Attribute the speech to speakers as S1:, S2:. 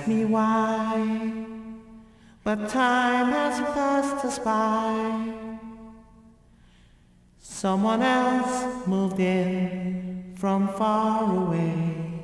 S1: ask me why, but time has passed us by. Someone else moved in from far away.